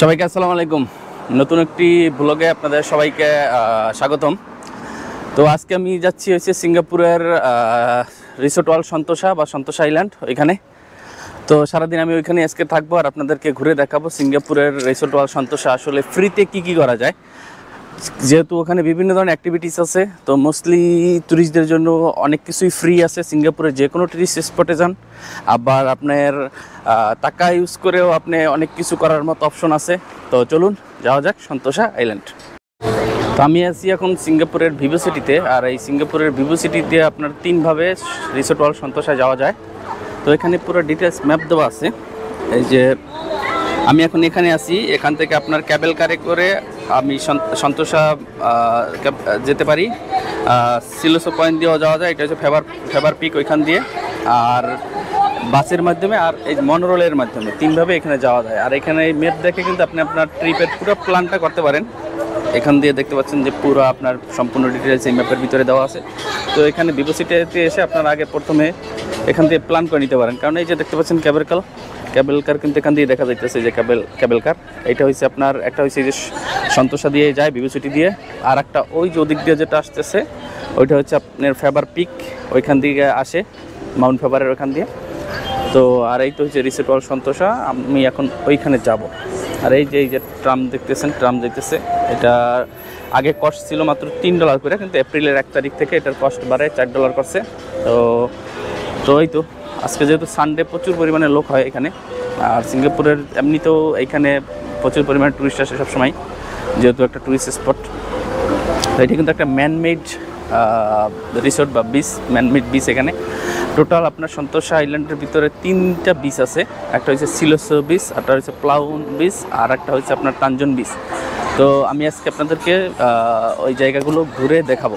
সবাইকে আসসালামু আলাইকুম। নতুন একটি ব্লগে আপনাদের সবাইকে স্বাগতম। তো আজকে আমি যাচ্ছি হচ্ছে সিঙ্গাপুরের রিসোর্ট ওয়াল সন্তোষা বা সন্তোষা আইল্যান্ড ওইখানে। তো সারাদিন আমি ওইখানে আজকে থাকব আর আপনাদেরকে ঘুরে দেখাবো সিঙ্গাপুরের রিসোর্ট ওয়াল সন্তোষা। আসলে ফ্রিতে কি কি করা যায়? যেহেতু ওখানে বিভিন্ন ধরনের অ্যাক্টিভিটিস আছে, তো মোস্টলি ট্যুরিস্টদের জন্য অনেক কিছুই ফ্রি আছে সিঙ্গাপুরে যে কোনো ট্যুরিস্ট স্পটে যান। আবার আপনার টাকা ইউজ করেও আপনি অনেক কিছু করার মতো অপশন আছে। তো চলুন, যাওয়া যাক, সন্তোষা আইল্যান্ড তো আমি আছি এখন সিঙ্গাপুরের ভিভো সিটিতে আর এই সিঙ্গাপুরের ভিভো সিটিতে আপনার তিনভাবে রিসোর্ট ওয়াল সন্তোষা যাওয়া যায়। তো এখানে পুরো ডিটেলস ম্যাপ দেওয়া আছে। এই যে আমি এখন এখানে আছি, এখান থেকে আপনার ক্যাবেল কারে করে আমি সন্তোষা যেতে পারি। সিলোসো পয়েন্ট দিয়েও যাওয়া যায়, এটা হচ্ছে ফেবার ফেবার পিক ওইখান দিয়ে। আর বাসের মাধ্যমে আর এই মনোরোলের মাধ্যমে তিনভাবে এখানে যাওয়া যায়। আর এখানে এই ম্যাপ দেখে কিন্তু আপনি আপনার ট্রিপের পুরো প্ল্যানটা করতে পারেন। এখান দিয়ে দেখতে পাচ্ছেন যে পুরো আপনার সম্পূর্ণ ডিটেলস এই ম্যাপের ভিতরে দেওয়া আছে। তো এখানে বিভোসিটিতে এসে আপনার আগে প্রথমে এখান দিয়ে প্ল্যান করে নিতে পারেন। কারণ এই যে দেখতে পাচ্ছেন ক্যাবেল কার ক্যাবেল কার কিন্তু এখান দিয়ে দেখা যাইতেছে যে ক্যাবেল ক্যাবেল কার এটা হচ্ছে আপনার, একটা হচ্ছে যে সন্তোষা দিয়ে যায় বিভোসিটি দিয়ে। আর একটা ওই যে ওদিক দিয়ে যেটা আসতেছে, ওইটা হচ্ছে আপনার ফেবার পিক ওইখান দিকে আসে মাউন্ট ফেবারের ওইখান দিয়ে। তো আর এই তো হচ্ছে রিসেট ওয়াল সন্তোষা, আমি এখন ওইখানে যাব। আর এই যে এই যে ট্রাম দেখতেছেন, ট্রাম দেখতেছে এটা আগে কস্ট ছিল মাত্র তিন ডলার করে, কিন্তু এপ্রিলের এক তারিখ থেকে এটার কস্ট বাড়ে, চার ডলার করছে। তো তো এই তো। আজকে যেহেতু সানডে প্রচুর পরিমাণে লোক হয় এখানে, আর সিঙ্গাপুরের এমনিতেও এইখানে প্রচুর পরিমাণে টুরিস্ট আসে সবসময়, যেহেতু একটা টুরিস্ট স্পট তো এটা কিন্তু একটা ম্যানমেড রিসোর্ট বা বিচ ম্যানমেড বিচ এখানে। টোটাল আপনার সন্তোষা আইল্যান্ডের ভিতরে তিনটা বিচ আছে। একটা হচ্ছে সিলোসো বিচ একটা হচ্ছে প্লাউন বিচ আর একটা হচ্ছে আপনার তাঞ্জন বিচ তো আমি আজকে আপনাদেরকে ওই জায়গাগুলো ঘুরে দেখাবো।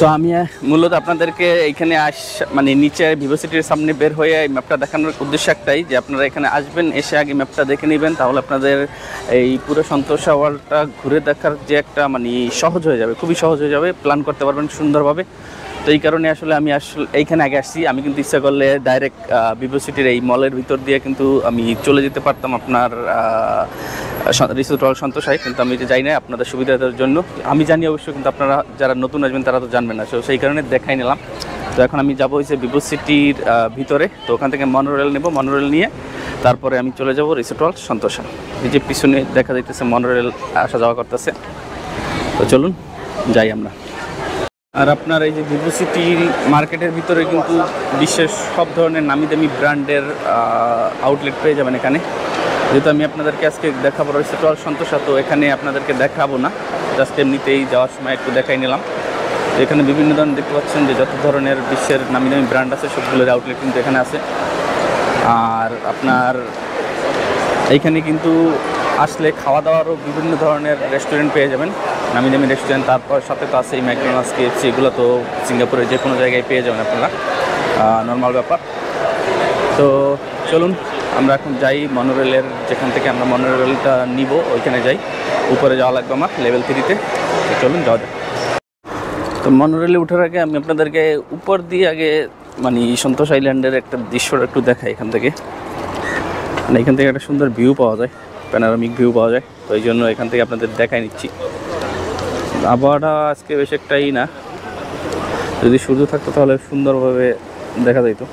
তো আমি মূলত আপনাদেরকে এইখানে আস মানে নিচে ভিভোসিটির সামনে বের হয়ে এই ম্যাপটা দেখানোর উদ্দেশ্য একটাই যে আপনারা এখানে আসবেন, এসে আগে ম্যাপটা দেখে নেবেন, তাহলে আপনাদের এই পুরো সন্তোষা ওয়ার্ল্ডটা ঘুরে দেখার যে একটা মানে সহজ হয়ে যাবে, খুবই সহজ হয়ে যাবে প্ল্যান করতে পারবেন সুন্দরভাবে। তো এই কারণে আসলে আমি আসলে, এইখানে আগে আসছি। আমি কিন্তু ইচ্ছা করলে ডাইরেক্ট ভিভোসিটির এই মলের ভিতর দিয়ে কিন্তু আমি চলে যেতে পারতাম আপনার রিসোর্ট হল সন্তোষায় কিন্তু আমি যাই না আপনাদের সুবিধার জন্য। আমি জানি অবশ্যই কিন্তু আপনারা যারা নতুন আসবেন তারা তো জানবেন না তো সেই কারণে দেখাই নিলাম। তো এখন আমি যাব হচ্ছে ভিভো সিটির ভিতরে। তো ওখান থেকে মনোরেল নেব, মনোরেল নিয়ে তারপরে আমি চলে যাব রিসোর্ট হল সন্তোষা এই যে পিছনে দেখা যাইতেছে মনোরেল আসা যাওয়া করতেছে। তো চলুন, যাই আমরা। আর আপনার এই যে ভিভো সিটি মার্কেটের ভিতরে কিন্তু বিশ্বের সব ধরনের নামি দামি ব্র্যান্ডের আউটলেট পেয়ে যাবেন এখানে। যেহেতু আমি আপনাদেরকে আজকে দেখাবো, রয়েছে তো সন্তোষা, তো এখানে আপনাদেরকে দেখাবো না। জাস্ট এমনিতেই যাওয়ার সময় একটু দেখাই নিলাম। এখানে বিভিন্ন ধরনের দেখতে পাচ্ছেন যে যত ধরনের বিশ্বের নামি দামি ব্র্যান্ড আছে, সবগুলোর আউটলেট কিন্তু এখানে আছে। আর আপনার এইখানে কিন্তু আসলে খাওয়া দাওয়ারও বিভিন্ন ধরনের রেস্টুরেন্ট পেয়ে যাবেন। নামি দামি রেস্টুরেন্ট তারপর সাথে তো আছে ম্যাকডোনাল্ডস কেএফসি এগুলো তো সিঙ্গাপুরে যে কোনো জায়গায় পেয়ে যাবেন আপনারা। নর্মাল ব্যাপার। তো চলুন আমরা এখন যাই মনোরেলের যেখান থেকে আমরা মনোরেলটা নিব, ওইখানে যাই। উপরে যাওয়া লাগবে আমার লেভেল থ্রিতে চলুন, যাওয়া তো মনোরেলে ওঠার আগে আমি আপনাদেরকে উপর দিয়ে আগে মানে সন্তোষ আইল্যান্ডের একটা দৃশ্যটা একটু দেখাই এখান থেকে। মানে এখান থেকে একটা সুন্দর ভিউ পাওয়া যায় প্যানারামিক ভিউ পাওয়া যায়। তো এই জন্য এখান থেকে আপনাদের দেখাই নিচ্ছি। আবহাওয়াটা আজকে বেশ একটাই না। যদি সূর্য থাকতো তাহলে সুন্দরভাবে দেখা যাইতো।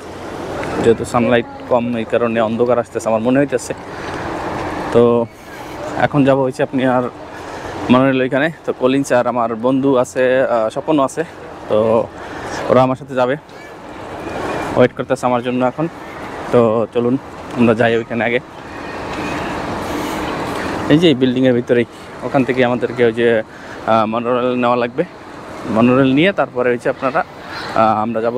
যেহেতু সানলাইট কম এই কারণে অন্ধকার আসতেছে আমার মনে হইতেছে। তো এখন যাব হয়েছে আপনি আর মনে হলো এখানে। তো কলিন্স আর আমার বন্ধু আছে আহ, স্বপনও আছে। তো ওরা আমার সাথে যাবে। ওয়েট করতেছে আমার জন্য এখন। তো চলুন আমরা যাই ওইখানে আগে। এই যে বিল্ডিংয়ের ভিতরেই ওখান থেকে আমাদেরকে ওই যে মনোরেল নেওয়া লাগবে। মনোরেল নিয়ে তারপরে হচ্ছে আপনারা আমরা যাব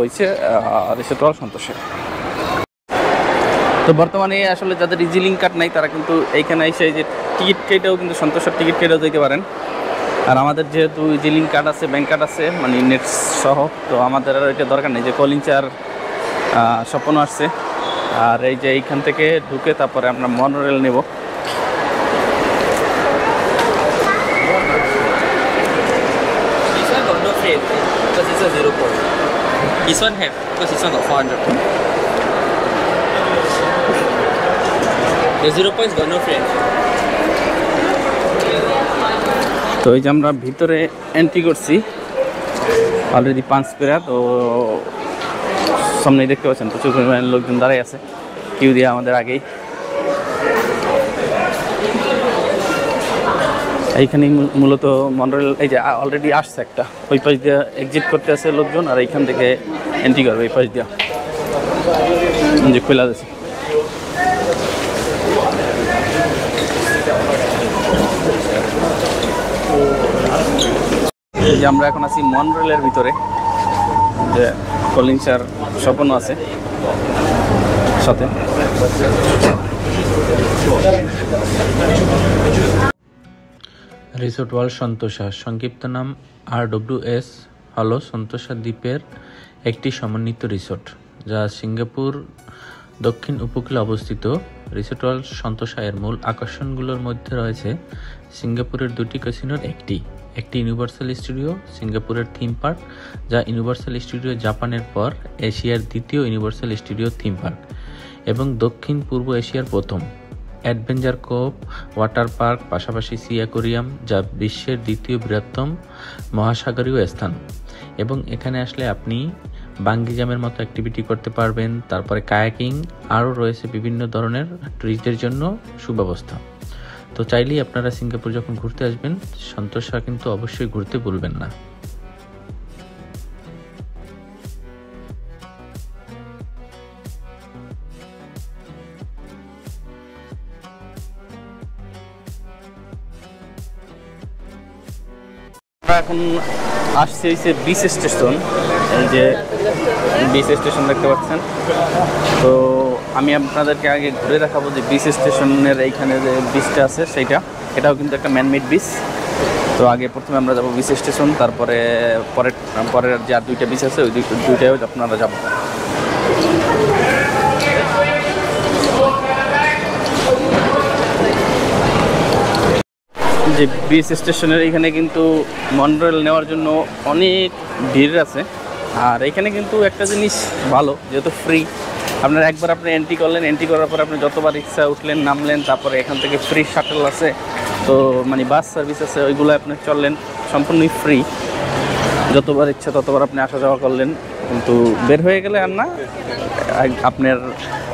হল সন্তোষে। তো বর্তমানে আসলে যাদের ইজিলিং কার্ড নাই, তারা কিন্তু এইখানে এসে যে টিকিট কেটেও কিন্তু সন্তোষের টিকিট কেটেও যেতে পারেন। আর আমাদের যেহেতু ইজিলিং কার্ড আছে ব্যাংক কার্ড আছে মানে নেট সহ, তো আমাদের আর এটা দরকার নেই যে কলিং চার স্বপ্নও আসছে। আর এই যে এইখান থেকে ঢুকে তারপরে আমরা মনোরেল নেব. This one have, because this one got 400 তো এই যে আমরা ভিতরে এন্ট্রি করছি অলরেডি পাঁচ পেরা তো সামনেই দেখতে পাচ্ছেন প্রচুর পরিমাণে লোকজন দাঁড়াই আছে কিউ দিয়ে আমাদের আগেই। এইখানে মূলত মন্ডল, এই যে অলরেডি আসছে একটা, ওই পাশ দিয়ে এক্সিট করতে আছে লোকজন, আর এইখান থেকে এন্ট্রি করবে এই পাশ দিয়ে। যে খোলা আছে। যে আমরা এখন আছি মনরেলের ভিতরে, যে কলিং স্যার স্বপ্ন আছে সাথে। রিসোর্ট ওয়ার্ল্ড সন্তোষা সংক্ষিপ্ত নাম আর ডব্লিউ এস হল সন্তোষা দ্বীপের একটি সমন্বিত রিসোর্ট যা সিঙ্গাপুর দক্ষিণ উপকূলে অবস্থিত। রিসোর্ট ওয়ার্ল্ড সন্তোষা এর মূল আকর্ষণগুলোর মধ্যে রয়েছে সিঙ্গাপুরের দুটি ক্যাসিনোর একটি। একটি ইউনিভার্সাল স্টুডিও, সিঙ্গাপুরের থিম পার্ক, যা ইউনিভার্সাল স্টুডিও জাপানের পর এশিয়ার দ্বিতীয় ইউনিভার্সাল স্টুডিও থিম পার্ক এবং দক্ষিণ পূর্ব এশিয়ার প্রথম। অ্যাডভেঞ্চার কোপ, ওয়াটার পার্ক, পাশাপাশি সি অ্যাকোরিয়াম, যা বিশ্বের দ্বিতীয় বৃহত্তম মহাসাগরীয় স্থান। এবং এখানে আসলে আপনি বাঙ্গি জামের মতো অ্যাক্টিভিটি করতে পারবেন, তারপরে কায়াকিং, আরও রয়েছে বিভিন্ন ধরনের টুরিস্টদের জন্য সুব্যবস্থা। তো চাইলেই আপনারা সিঙ্গাপুর যখন ঘুরতে আসবেন, সন্তোষা কিন্তু অবশ্যই ঘুরতে ভুলবেন না। এখন আসছি হচ্ছে বিচ স্টেশন, এই যে বিচ স্টেশন দেখতে পাচ্ছেন। তো আমি আপনাদেরকে আগে ঘুরে দেখাবো যে বিচ স্টেশনের এইখানে যে বিচটা আছে, সেইটা। এটাও কিন্তু একটা ম্যানমেড বিচ তো আগে প্রথমে আমরা যাব বিচ স্টেশন তারপরে পরের পরের যে আর দুইটা বিচ আছে, ওই দুই দুইটাও আপনারা যাব। যে বিচ স্টেশনের এখানে কিন্তু মন্ডল নেওয়ার জন্য অনেক ভিড় আছে। আর এখানে কিন্তু একটা জিনিস ভালো, যেহেতু ফ্রি আপনার একবার আপনি এন্ট্রি করলেন এন্ট্রি করার পর আপনি যতবার ইচ্ছা উঠলেন, নামলেন, তারপরে এখান থেকে ফ্রি শাটল আছে। তো মানে বাস সার্ভিস আছে, ওইগুলো আপনি চললেন, সম্পূর্ণই ফ্রি যতবার ইচ্ছা ততবার আপনি আসা যাওয়া করলেন। কিন্তু বের হয়ে গেলে আর না আপনার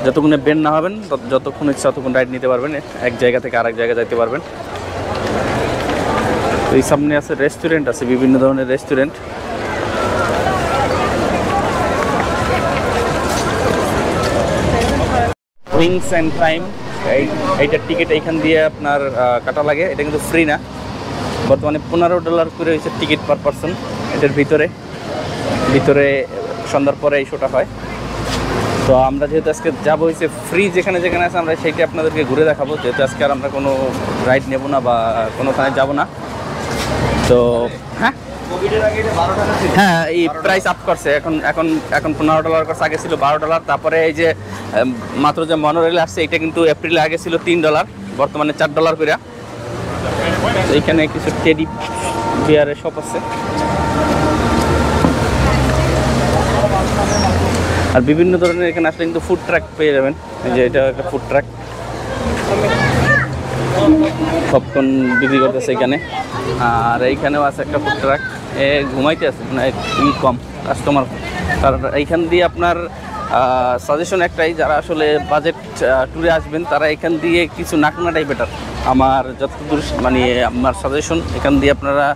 যতক্ষণে বের না হবেন যতক্ষণ ইচ্ছা ততক্ষণ রাইড নিতে পারবেন, এক জায়গা থেকে আরেক জায়গায় যাইতে পারবেন। তো এই সামনে আছে রেস্টুরেন্ট আছে বিভিন্ন ধরনের রেস্টুরেন্ট উইংস অ্যান্ড এই এইটার টিকিট এইখান দিয়ে আপনার কাটা লাগে। এটা কিন্তু ফ্রি না। বর্তমানে পনেরো ডলার করে হয়েছে টিকিট পার পারসন এটার ভিতরে। ভিতরে সন্ধ্যার পরে এই শোটা হয়। তো আমরা যেহেতু আজকে যাব হয়েছে ফ্রি যেখানে যেখানে আছে, আমরা সেইটা আপনাদেরকে ঘুরে দেখাবো। যেহেতু আজকে আর আমরা কোনো রাইড নেব না বা কোনোখানে যাব না। তো হ্যাঁ? হ্যাঁ এই প্রাইস আপ করছে। এখন এখন এখন পনেরো ডলার করছে, আগে ছিল বারো ডলার তারপরে এই যে মাত্র যে মনোরেল আসছে, এটা কিন্তু এপ্রিলে আগে ছিল তিন ডলার বর্তমানে চার ডলার করে এইখানে কিছু টেডি বিয়ারের শপ আছে। আর বিভিন্ন ধরনের এখানে আসলে কিন্তু ফুড ট্রাক পেয়ে যাবেন। যে এটা একটা ফুড ট্রাক সবক্ষণ বিক্রি করতেছে এখানে। আর এইখানেও আছে একটা ফুড ট্রাক এ ঘুমাইতে আছে মানে ই কম কাস্টমার কারণ এইখান দিয়ে আপনার সাজেশন একটাই, যারা আসলে বাজেট ট্যুরে আসবেন, তারা এখান দিয়ে কিছু না কেনাটাই বেটার আমার যতদূর মানে আমার সাজেশন এখান দিয়ে আপনারা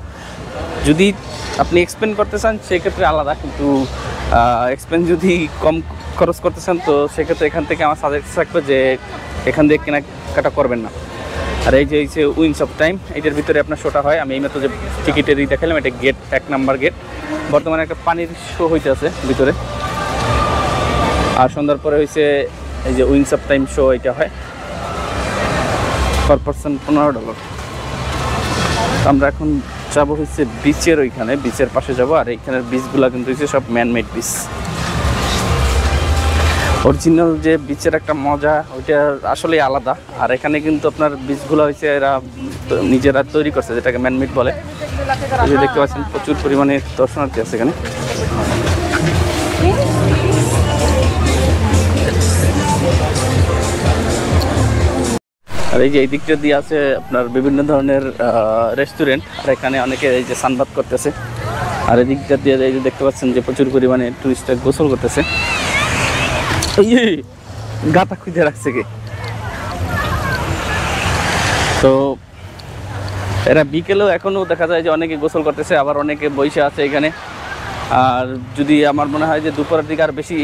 যদি আপনি এক্সপেন্ড করতে চান, সেক্ষেত্রে আলাদা, কিন্তু এক্সপেন্স যদি কম খরচ করতে চান, তো সেক্ষেত্রে এখান থেকে আমার সাজেস্ট থাকবে যে, এখান দিয়ে কেনাকাটা করবেন না। আর এই যে এই যে উইংস অফ টাইম এটার ভিতরে আপনার শোটা হয়। আমি এইমাত্র যে টিকিটের ই দেখালাম, এটা গেট এক নাম্বার গেট বর্তমানে একটা পানির শো হইতে আছে ভিতরে। আর সন্ধ্যার পরে হয়েছে এই যে উইংস অফ টাইম শো এটা হয়। পার পার্সন পনেরো ডলার আমরা এখন যাব হচ্ছে বিচের ওইখানে। বিচের পাশে যাব, আর এইখানের বিচগুলো কিন্তু হচ্ছে সব ম্যানমেড বিচ অরিজিনাল যে বিচের একটা মজা, ওইটা আসলে আলাদা। আর এখানে কিন্তু আপনার বীজগুলো হয়েছে এরা নিজেরা তৈরি করছে, যেটাকে ম্যানমেড বলে। যে দেখতে পাচ্ছেন, প্রচুর পরিমাণে দর্শনার্থী আছে এখানে। আর এই যে এই দিকটা দিয়ে আছে আপনার বিভিন্ন ধরনের রেস্টুরেন্ট আর এখানে অনেকে এই যে সানবাদ করতেছে। আর এই দিকটা দিয়ে এই যে দেখতে পাচ্ছেন যে প্রচুর পরিমাণে টুরিস্টরা গোসল করতেছে। গাটা খুঁজে রাখছে কে? তো এরা বিকেলেও এখনও দেখা যায় যে অনেকে গোসল করতেছে, আবার অনেকে বসে আছে এখানে। আর যদি আমার মনে হয় যে দুপুরের দিকে আর বেশি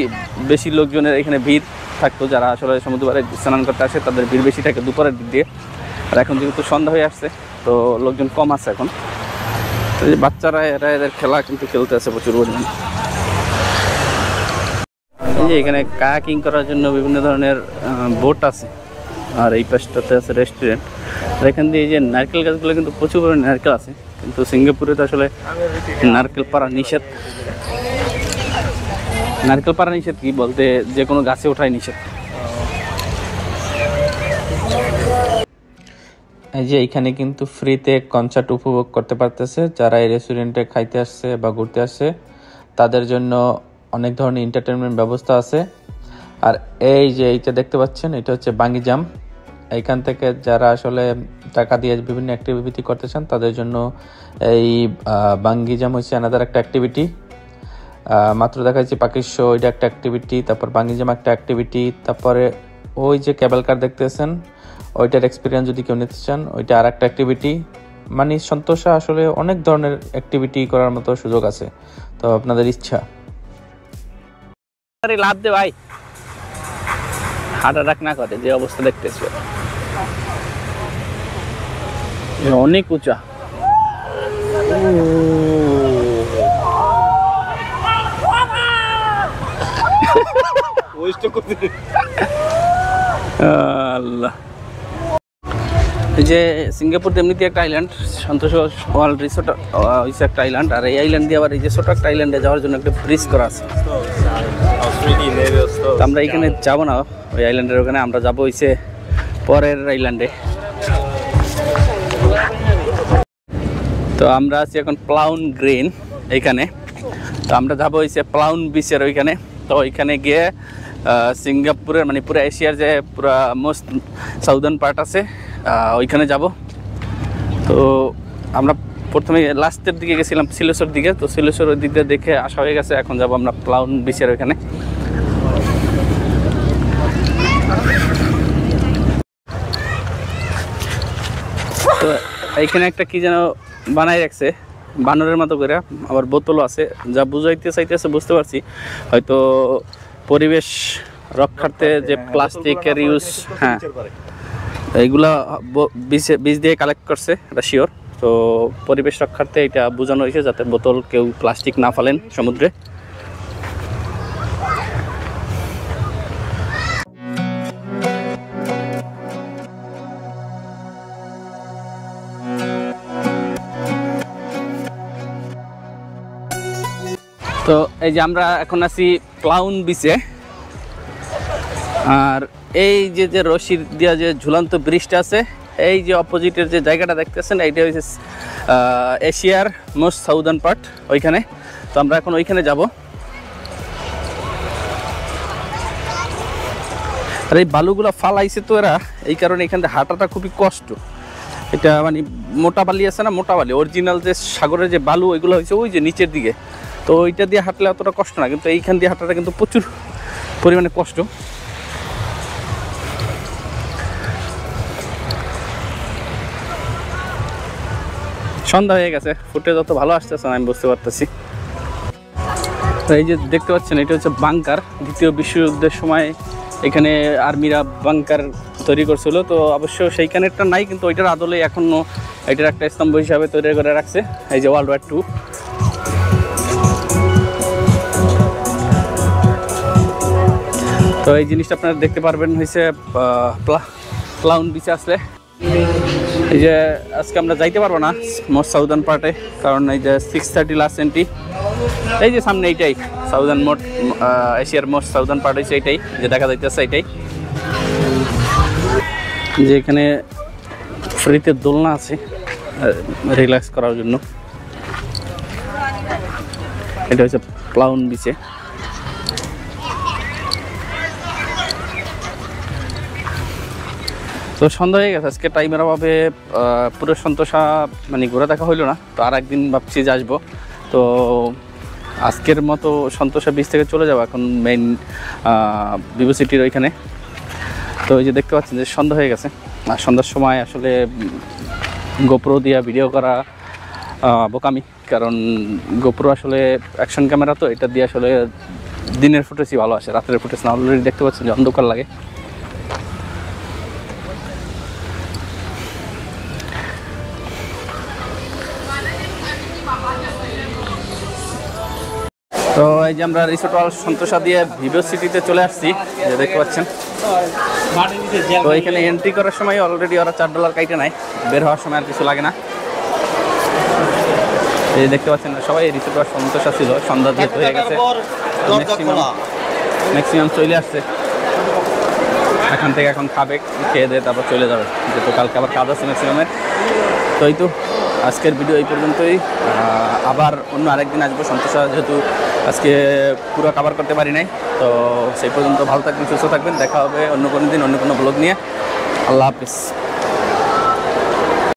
বেশি লোকজনের এখানে ভিড় থাকতো, যারা আসলে সমুদ্র স্নান করতে আসে, তাদের ভিড় বেশি থাকে দুপুরের দিক দিয়ে। আর এখন যেহেতু সন্ধ্যা হয়ে আসছে, তো লোকজন কম আছে এখন। তো বাচ্চারা, এরা এদের খেলা কিন্তু খেলতে আছে প্রচুর পরিমাণে। এই যে এখানে কায়াকিং করার জন্য বিভিন্ন ধরনের বোট আছে। আর এই পাশটাতে আছে রেস্টুরেন্ট আর এখান দিয়ে যে নারকেল গাছগুলো কিন্তু প্রচুর পরিমাণে নারকেল আছে। কিন্তু সিঙ্গাপুরে তো আসলে নারকেল পাড়া নিষেধ। নারকেল পাড়া নিষেধ কি বলতে, যে কোনো গাছে ওঠাই নিষেধ। এই যে এখানে কিন্তু ফ্রিতে কনসার্ট উপভোগ করতে পারতেছে। যারা এই রেস্টুরেন্টে খাইতে আসছে বা ঘুরতে আসছে, তাদের জন্য অনেক ধরনের এন্টারটেনমেন্ট ব্যবস্থা আছে। আর এই যে এইটা দেখতে পাচ্ছেন, এটা হচ্ছে বাঙ্গি জাম। এইখান থেকে যারা আসলে টাকা দিয়ে বিভিন্ন অ্যাক্টিভিটি করতে চান, তাদের জন্য এই বাঙ্গি জাম হচ্ছে আনাদার একটা অ্যাক্টিভিটি মাত্র দেখা যাচ্ছে পাকিস্য ওইটা একটা অ্যাক্টিভিটি তারপর বাঙ্গি জাম একটা অ্যাক্টিভিটি তারপরে ওই যে কেবল কার দেখতেছেন, ওইটার এক্সপিরিয়েন্স যদি কেউ নিতে চান, ওইটা আর একটা অ্যাক্টিভিটি মানে সন্তোষা আসলে অনেক ধরনের অ্যাক্টিভিটি করার মতো সুযোগ আছে। তো আপনাদের ইচ্ছা। আরে লাভ দে ভাই। হার্ট অ্যাটাক না করে, যে অবস্থা দেখতেছো। অনেক উঁচা। আল্লাহ। যে সিঙ্গাপুর এমনিতে একটা আইল্যান্ড সন্তোষ ওয়ার্ল্ড রিসোর্ট একটা আইল্যান্ড আর এই আইল্যান্ড দিয়ে আবার এই যে ছোট একটা আইল্যান্ডে যাওয়ার জন্য একটা ব্রিজ করা আছে। আমরা এখানে যাব না ওই আইল্যান্ডের ওখানে, আমরা যাব হইছে পরের আইল্যান্ডে তো আমরা আছি এখন প্লাউন গ্রিন এইখানে তো আমরা যাব হইছে প্লাউন বিচের ওইখানে। তো ওইখানে গিয়ে সিঙ্গাপুরের মানে পুরো এশিয়ার যে পুরা মোস্ট সাউদার্ন পার্ট আছে ওইখানে যাব। তো আমরা প্রথমে লাস্টের দিকে গেছিলাম সিলেশ্বর দিকে। তো সিলেশ্বর ওই দিক দিয়ে দেখে আসা হয়ে গেছে এখন যাব আমরা প্লাউন বিচের ওইখানে। তো এইখানে একটা কি যেন বানাই রাখছে বানরের মতো করে আবার বোতলও আছে। যা বুঝাইতে চাইতেছে বুঝতে পারছি হয়তো পরিবেশ রক্ষার্থে যে প্লাস্টিকের ইউজ হ্যাঁ। এইগুলা বীজ দিয়ে কালেক্ট করছে এটা শিওর তো পরিবেশ রক্ষার্থে এটা বোঝানো হয়েছে যাতে বোতল কেউ প্লাস্টিক না ফেলেন সমুদ্রে। তো এই যে আমরা এখন আছি ক্লাউন বিচে। আর এই যে যে রশির দিয়া যে ঝুলন্ত ব্রিজটা আছে এই যে অপোজিটের যে জায়গাটা দেখতেছেন, এইটা হচ্ছে এশিয়ার মোস্ট সাউদার্ন পার্ট ওইখানে। তো আমরা এখন ওইখানে যাব। আর এই বালুগুলো ফালাইছে তো এরা, এই কারণে এখান হাঁটাটা খুবই কষ্ট। এটা মানে মোটা বালি আছে না, মোটা বালি। অরিজিনাল যে সাগরের যে বালু, ওইগুলো হয়েছে ওই যে নিচের দিকে। তো ওইটা দিয়ে হাঁটলে অতটা কষ্ট না, কিন্তু এইখান দিয়ে হাঁটাটা কিন্তু প্রচুর পরিমাণে কষ্ট। সন্ধ্যা হয়ে গেছে। ফুটেজ অত ভালো আসতেছে না, আমি বুঝতে পারতেছি। এই যে দেখতে পাচ্ছেন, এটা হচ্ছে বাংকার দ্বিতীয় বিশ্বযুদ্ধের সময় এখানে আর্মিরা বাংকার তৈরি করছিল। তো অবশ্য সেইখানেরটা নাই, কিন্তু ওইটার আদলে এখনও এটার একটা স্তম্ভ হিসাবে তৈরি করে রাখছে। এই যে ওয়ার্ল্ড ওয়ার টু তো এই জিনিসটা আপনারা দেখতে পারবেন হয়েছে প্লাউন বিচে আসলে। এই যে আজকে আমরা যাইতে পারব না মোস্ট সাউদার্ন পার্টে, কারণ এই যে সিক্স থার্টি লাস্ট এন্ট্রি এই যে সামনে এইটাই, সাউদার্ন মোট এশিয়ার মোস্ট সাউদার্ন পার্ট হয়েছে এইটাই যে দেখা যাইতেছে এইটাই। যে এখানে ফ্রিতে দোলনা আছে রিল্যাক্স করার জন্য। এটা হচ্ছে প্লাউন বিচে তো সন্ধ্যা হয়ে গেছে, আজকে টাইমের অভাবে পুরো সন্তোষা মানে ঘুরে দেখা হইল না, তো আর একদিন ভাবছি যে আসব। তো আজকের মতো সন্তোষা বিচ থেকে চলে যাব এখন মেইন ভিভো সিটির ওইখানে। তো এই যে দেখতে পাচ্ছেন যে সন্ধ্যা হয়ে গেছে, আর সন্ধ্যার সময় আসলে গোপ্রো দিয়া ভিডিও করা বোকামি, কারণ গোপ্রো আসলে অ্যাকশন ক্যামেরা তো, এটা দিয়ে আসলে দিনের ফুটেজই ভালো আসে, রাতের ফুটেজ না অলরেডি দেখতে পাচ্ছেন যে অন্ধকার লাগে। এই যে আমরা রিসোর্ট ওয়াল সন্তোষা দিয়ে ভিভো সিটিতে চলে আসছি যে দেখতে পাচ্ছেন। তো এখানে এন্ট্রি করার সময় অলরেডি ওরা চার ডলার কাইটে নেয় বের হওয়ার সময় আর কিছু লাগে না। এই দেখতে পাচ্ছেন সবাই রিসোর্ট ওয়াল সন্তোষা ছিল সন্ধ্যা যেহেতু হয়ে গেছে। ম্যাক্সিমাম চলে আসছে। এখান থেকে এখন খাবে খেয়ে দিয়ে তারপর চলে যাবে। যেহেতু কালকে আবার কাজ আছে ম্যাক্সিমামের তো এই তো আজকের ভিডিও এই পর্যন্তই। আবার অন্য আরেকদিন আসব। সন্তোষা যেহেতু আজকে পুরো কভার করতে পারি নাই, তো সেই পর্যন্ত ভালো থাকবেন, সুস্থ থাকবেন। দেখা হবে অন্য কোনো দিন, অন্য কোনো ব্লগ নিয়ে। আল্লাহ হাফিজ।